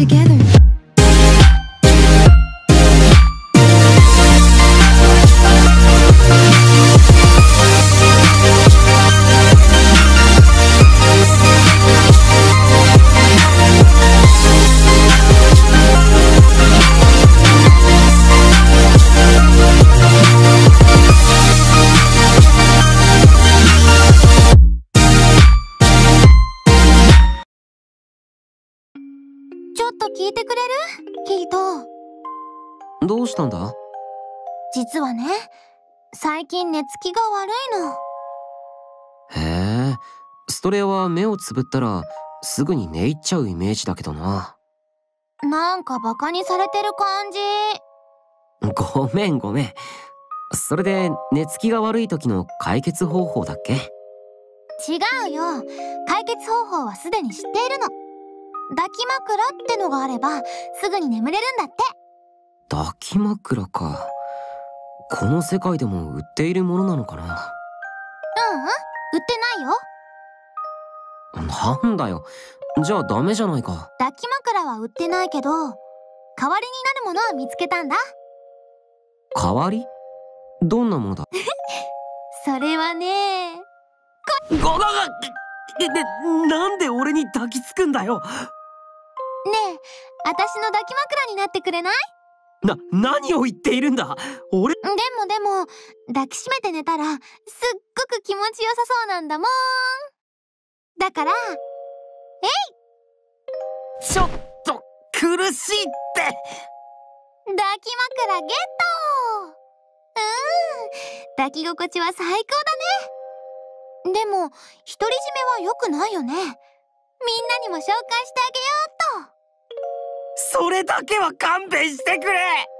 together. と聞いてくれる？ヒート。どうしたんだ？実はね、最近寝つきが悪いの。へえストレアは目をつぶったらすぐに寝入っちゃうイメージだけどななんかバカにされてる感じ。ごめんごめんそれで寝つきが悪い時の解決方法だっけ？違うよ。解決方法はすでに知っているの。抱き枕ってのがあれば、すぐに眠れるんだって。抱き枕か。この世界でも売っているものなのかな？ううん、売ってないよ。なんだよ。じゃあダメじゃないか。抱き枕は売ってないけど、代わりになるものは見つけたんだ。代わり？どんなものだ？それはね、ごごごえでなんで俺に抱きつくんだよ？ねえ、私の抱き枕になってくれない？な何を言っているんだ？俺？でもでも、抱きしめて寝たら、すっごく気持ちよさそうなんだもん。だから、ちょっと苦しいって抱き枕ゲットうん、抱き心地は最高だね。でも、独り占めは良くないよね。みんなにも紹介してあげようっと。それだけは勘弁してくれ。